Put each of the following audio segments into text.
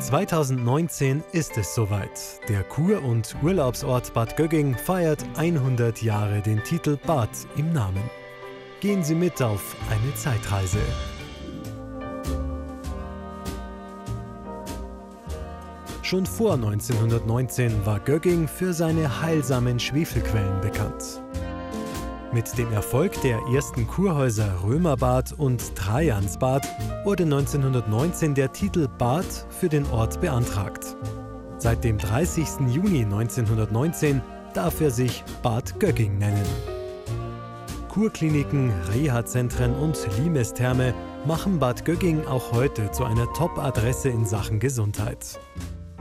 2019 ist es soweit. Der Kur- und Urlaubsort Bad Gögging feiert 100 Jahre den Titel Bad im Namen. Gehen Sie mit auf eine Zeitreise. Schon vor 1919 war Gögging für seine heilsamen Schwefelquellen bekannt. Mit dem Erfolg der ersten Kurhäuser Römerbad und Trajansbad wurde 1919 der Titel Bad für den Ort beantragt. Seit dem 30. Juni 1919 darf er sich Bad Gögging nennen. Kurkliniken, Reha-Zentren und Limestherme machen Bad Gögging auch heute zu einer Top-Adresse in Sachen Gesundheit.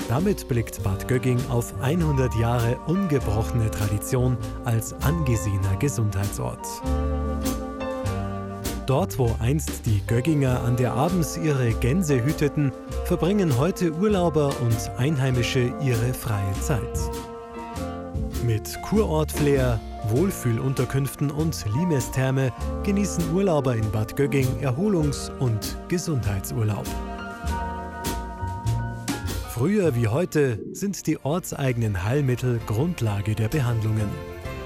Damit blickt Bad Gögging auf 100 Jahre ungebrochene Tradition als angesehener Gesundheitsort. Dort, wo einst die Gögginger an der Abends ihre Gänse hüteten, verbringen heute Urlauber und Einheimische ihre freie Zeit. Mit Kurort-Flair, Wohlfühlunterkünften und Limestherme genießen Urlauber in Bad Gögging Erholungs- und Gesundheitsurlaub. Früher wie heute sind die ortseigenen Heilmittel Grundlage der Behandlungen.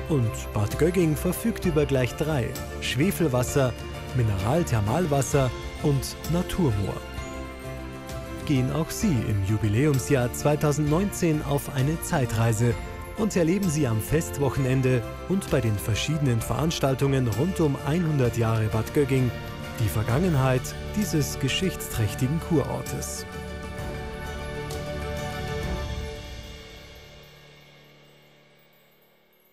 Und Bad Gögging verfügt über gleich drei: Schwefelwasser, Mineralthermalwasser und Naturmoor. Gehen auch Sie im Jubiläumsjahr 2019 auf eine Zeitreise und erleben Sie am Festwochenende und bei den verschiedenen Veranstaltungen rund um 100 Jahre Bad Gögging die Vergangenheit dieses geschichtsträchtigen Kurortes.